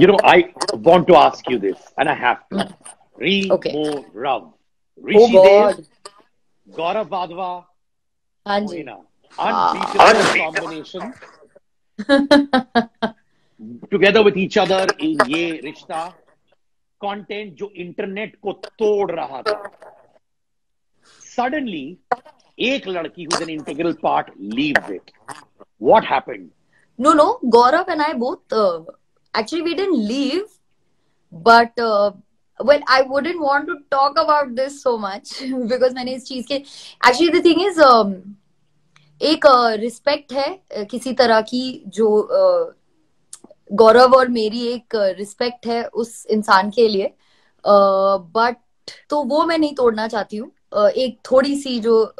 you know, I want to ask you this, and I have to. Re Okay. Mo Rav, Oh Rishi God. Dev, Gaurav Vadva, हाँ जी Moina. Unbeatable combination. Together with each other in ये रिश्ता content जो internet को तोड़ रहा था suddenly एक लड़की who's an integral part leaves it. What happened? No, no. Gaurav and I both uh, actually we didn't leave, but uh, well, I wouldn't want to talk about this so much because मैंने इस चीज़ के actually the thing is um, एक respect है uh, किसी तरह की जो uh, गौरव और मेरी एक रिस्पेक्ट है उस इंसान के लिए बट uh, तो वो मैं नहीं तोड़ना चाहती हूँ uh, एक थोड़ी सी जो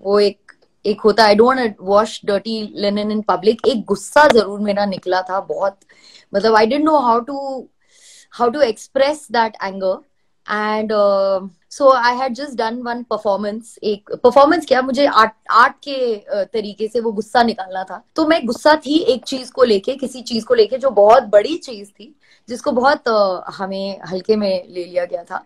वो एक एक होता I don't wash dirty linen in public एक गुस्सा ज़रूर मेरा निकला था बहुत। मतलब I don't know how to how to express that anger and so I had just done one performance एक परफॉर्मेंस क्या? मुझे आर्ट के uh, तरीके से वो गुस्सा निकालना था। तो मैं गुस्सा थी एक चीज़ को लेके किसी चीज़ को लेके जो बहुत बड़ी चीज़ थी जिसको बहुत uh, हमें हल्के में ले लिया गया था।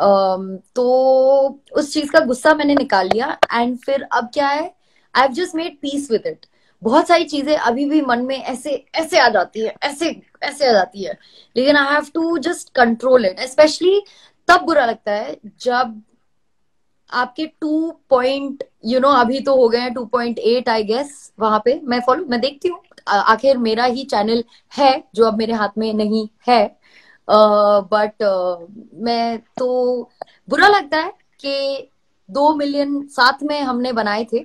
Um, तो उस चीज़ का गुस्सा मैंने निकाल लिया। एंड फिर अब क्या है? I have just made peace with it बहुत सारी चीज़ें अभी भी मन में ऐसे ऐसे आ जाती है ऐसे ऐसे आ जाती है। लेकिन I have to just control it specially तब बुरा लगता है जब आपके टू पॉइंट यू नो अभी तो हो गए हैं two point eight I guess वहाँ पे। मैं फॉलो मैं देखती हूँ। आखिर मेरा ही चैनल है जो अब मेरे हाथ में नहीं है। बट uh, uh, मैं तो बुरा लगता है कि दो मिलियन साथ में हमने बनाए थे।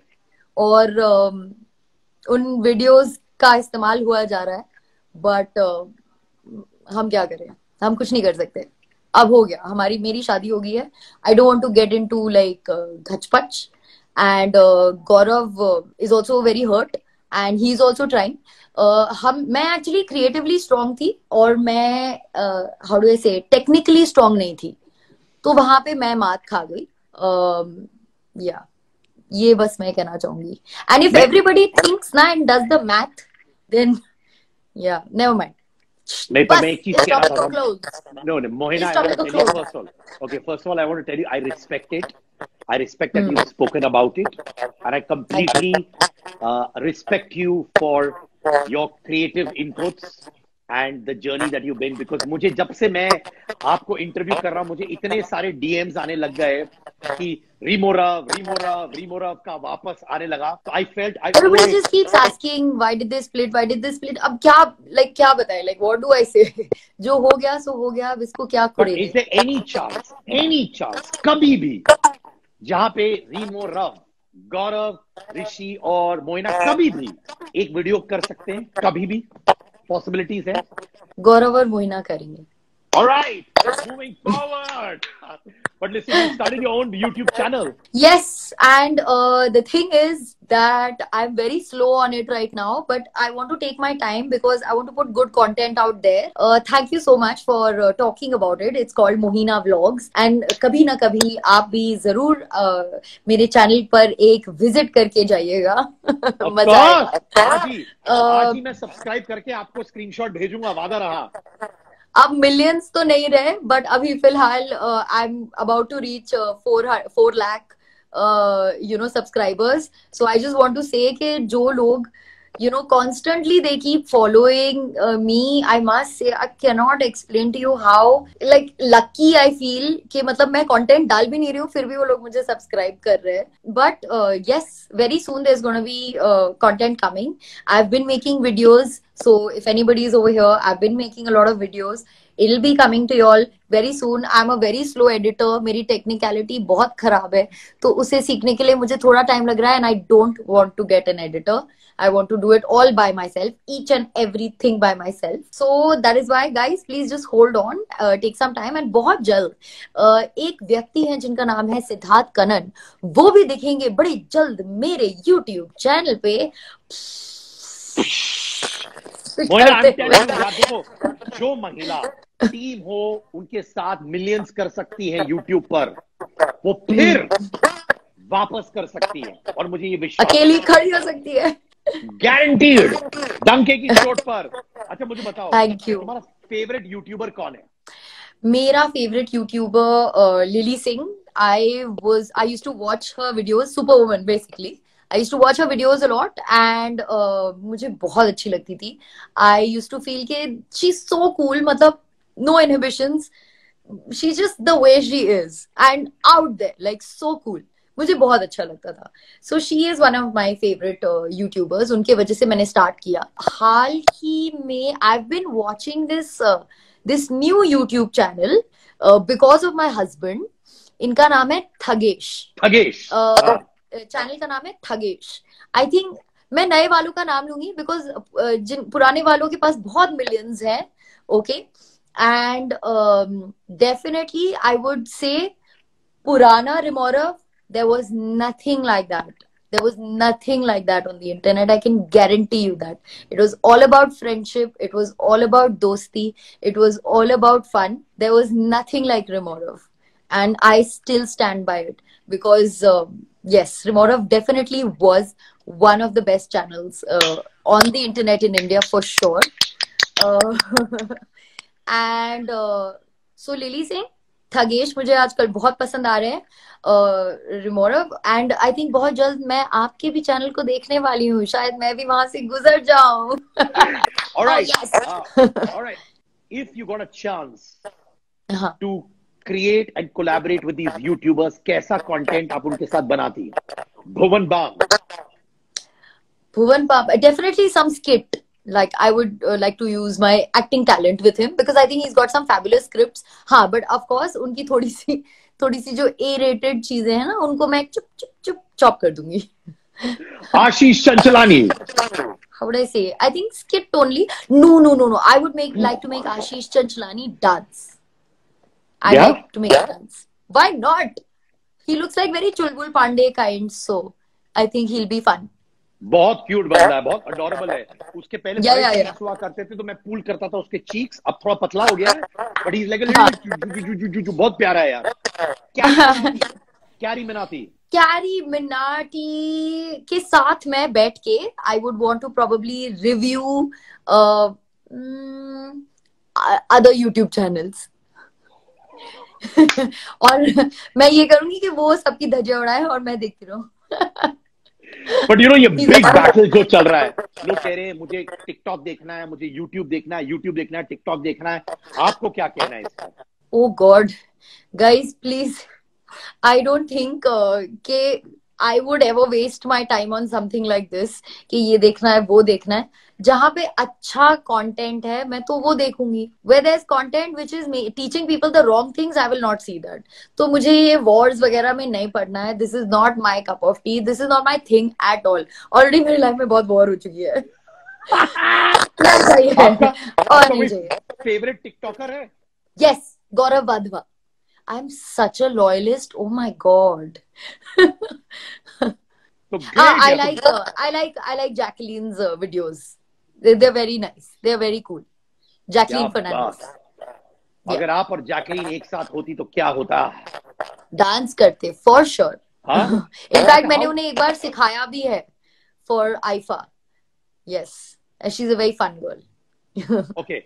और uh, उन वीडियोस का इस्तेमाल हुआ जा रहा है बट हम क्या करें? हम कुछ नहीं कर सकते। अब हो गया हमारी मेरी शादी हो गई है। I don't want to get in to like घचपच। And Gaurav is also very hurt and he is also trying हम मैं एक्चुअली क्रिएटिवली स्ट्रांग थी और मैं how do say technically strong नहीं थी। तो वहाँ पे मैं मात खा गई। या uh, ये बस मैं कहना चाहूँगी। एंड इफ़ एवरीबडी थिंक्स ना and does the math then yeah never mind नहीं पर मैं एक चीज़ कहना चाह रहा हूँ no no Mohina first all okay first all I want to tell you I respect it I respect that you spoken about it and I completely respect you for your creative inputs and the journey that you been because मुझे जब से मैं आपको interview कर रहा हूँ मुझे इतने सारे डीएम्स आने लग गए कि रिमोरा रिमोरा रिमोरा का वापस आने लगा। तो आई फेल्ट आई अब क्या लाइक क्या बताएँ? लाइक व्हाट डू आई से जो हो गया सो हो गया अब इसको क्या एनी चांस एनी चांस कभी भी जहाँ पे रिमोरा गौरव ऋषि और मोइना कभी भी एक वीडियो कर सकते हैं? कभी भी? पॉसिबिलिटीज है। गौरव और मोहिना करेंगे। All right, moving forward. But listen, you started your own YouTube channel. Yes, and uh, the thing is that I'm very slow on it right now, but I want to take my time because I want to put good content out there. Uh, thank you so much for uh, talking about it. It's called Mohina Vlogs, and कभी ना कभी आप भी ज़रूर uh, मेरे channel पर एक visit करके जाइएगा Of मज़ा course. आएगा आज ही आज ही मैं सब्सक्राइब करके आपको स्क्रीनशॉट भेजूँगा वादा रहा अब मिलियंस तो नहीं रहे बट अभी फ़िलहाल I am about to reach four four lakh you know subscribers so I just want to say जो लोग यू नो कॉन्स्टेंटली दे की following me I must say I cannot explain to you how like lucky I feel कि मतलब मैं content डाल भी नहीं रही हूँ, फिर भी वो लोग मुझे सब्सक्राइब कर रहे हैं। But yes very soon there is gonna be content coming I have been making videos so if anybody is over here i've been making a lot of videos it'll be coming to you all very soon i'm a very slow editor मेरी technicality बहुत खराब है तो उसे सीखने के लिए मुझे थोड़ा टाइम लग रहा है and I don't want to get an editor I want to do it all by myself, each and everything by myself. So that is why, guys, please just hold on, uh, take some time, and बहुत जल्द uh, एक व्यक्ति हैं जिनका नाम है सिद्धार्थ कनन वो भी दिखेंगे बड़े जल्द मेरे YouTube चैनल पे देखो जो महिला टीम हो उनके साथ मिलियंस कर सकती है यूट्यूब पर वो फिर वापस कर सकती है और मुझे ये विश्वास अकेली खड़ी हो सकती है। गारंटीड डंके की चोट पर। अच्छा मुझे बताओ Thank you. तुम्हारा फेवरेट यूट्यूबर कौन है? मेरा favourite YouTuber Lilly Singh I was I used to watch her videos Superwoman basically I use to watch her videos a lot and मुझे बहुत अच्छी लगती थी। आई यूज़ टू फील के शी सो कूल मतलब no inhibitions she just the way she is and out there like so cool मुझे बहुत अच्छा लगता था। So she is one of my favourite YouTubers उनके वजह से मैंने स्टार्ट किया। हाल ही में I been watching this this new YouTube channel because of my husband इनका नाम है थगेश थगेश चैनल का नाम है थगेश आई थिंक मैं नए वालों का नाम लूँगी बिकॉज़ जिन पुराने वालों के पास बहुत मिलियंस है okay and definitely I would say पुराना रिमोर there was nothing like that there was nothing like that on the internet I can guarantee you that it was all about friendship it was all about दोस्ती. It was all about fun there was nothing like remorse and I still stand by it because um, yes remorov definitely was one of the best channels uh, on the internet in india for sure uh, and uh, so lily singh Thagesh मुझे आजकल बहुत पसंद आ रहे हैं रिमोरव and I think बहुत जल्द मैं आपके भी चैनल को देखने वाली हूँ शायद मैं भी वहां से गुजर जाऊं alright oh, yes. uh, alright if you got uh-huh. create and collaborate with these youtubers कैसा कंटेंट आप उनके साथ बनाती Bhuvan Bam Bhuvan Bam definitely some skit like i would uh, like to use my acting talent with him because i think he's got some fabulous scripts हाँ but of course उनकी थोड़ी सी थोड़ी सी जो A rated चीज़ें हैं ना उनको मैं चुप चुप चुप चॉप कर दूँगी Ashish Chanchlani how would I say? I think skit only. No, no, no, no. I would make like to make Ashish Chanchalani dance. I yeah? like to make dance. Why not? He looks like very Chulbul Pandey kind, so I think he'll be fun. बहुत cute बंदा है बहुत adorable है उसके पहले या, या, या. हुआ करते थे तो मैं पूल करता था उसके चीक्स अब थोड़ा पतला हो गया है बट इज़ लाइक बहुत प्यारा है यार क्या कैरी मिनाती कैरी मिनाटी के साथ मैं बैठ के I would want to probably review other YouTube channels और मैं ये करूँगी कि वो सबकी धज्जियाँ उड़ाए और मैं देखती रहूँ। बट यू नो ये बिग बैटल जो चल रहा है। लोग कह रहे हैं मुझे टिकटॉक देखना है मुझे यूट्यूब देखना है यूट्यूब देखना है टिकटॉक देखना है। आपको क्या कहना है इसका ओ God guys please I don't think के I would ever waste my time on something like this कि ये देखना है वो देखना है। जहाँ पे अच्छा कंटेंट है मैं तो वो देखूँगी। Where is content which is teaching people the wrong things I will not see that तो मुझे ये वॉर्ड्स वगैरह में नहीं पढ़ना है। This is not my cup of tea this is not my thing at all already मेरी life में बहुत बोर हो चुकी है। फेवरेट टिकटॉकर है? Yes Gaurav Wadhwa I am such a loyalist oh my God uh, I like I like Jacqueline's uh, videos. They're very nice. They're very cool. Jacqueline Fernandez. अगर आप और Jacqueline एक साथ होती तो क्या होता? डांस करते फॉर श्योर इनफैक्ट मैंने उन्हें एक बार सिखाया भी है for IIFA yes she is a very fun girl okay